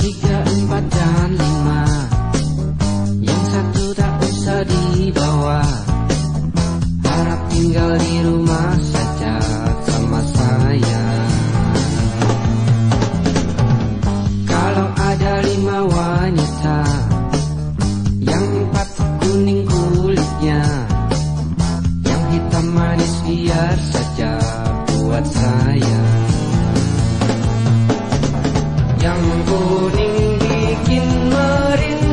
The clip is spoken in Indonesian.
tiga, empat, dan lima. Yang satu tak usah dibawa. Harap tinggal di rumah saja sama saya. Kalau ada lima wanita Yang empat kuning kulitnya. Yang hitam manis biar saja buat saya. Yang kuning bikin merinding